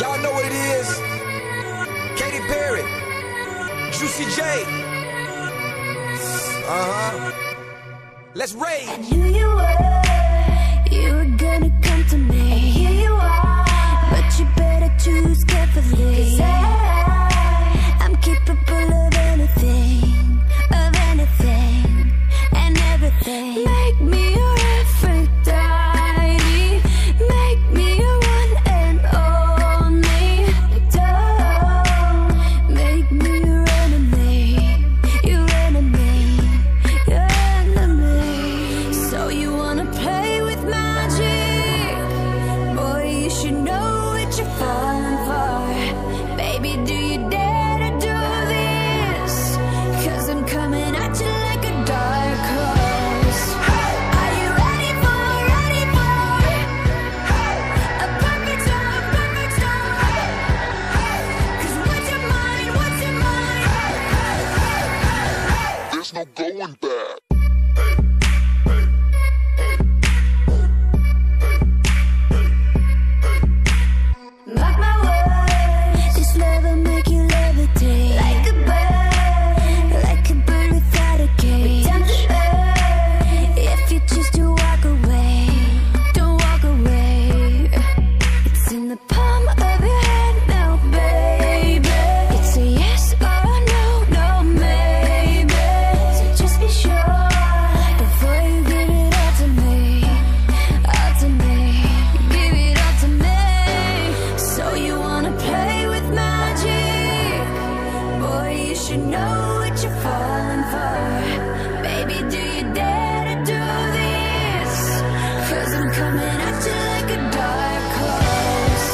Y'all know what it is. Katy Perry, Juicy J. Uh huh. Let's rage. Going back. Mark you know what you're falling for. Baby, do you dare to do this? Cause I'm coming at you like a dark horse.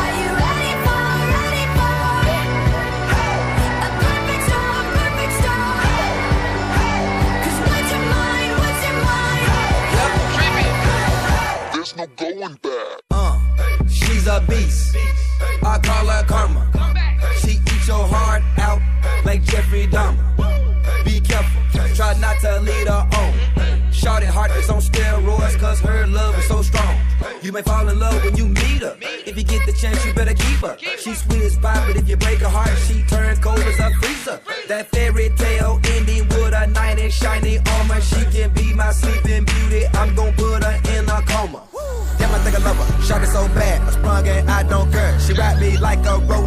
Are you ready for, ready for a perfect storm, perfect storm? Cause what's your mind, what's your mind? There's no going back. Uh, she's a beast. I call her karma. Heart is on steroids, cause her love is so strong. You may fall in love when you meet her. If you get the chance, you better keep her. She's sweet as pie, but if you break her heart, she turns cold as a freezer. That fairy tale ending with a knight in shiny armor. She can be my sleeping beauty. I'm gonna put her in a coma. Damn, I think I love her. Shot it so bad, I sprung and I don't care. She ride me like a roller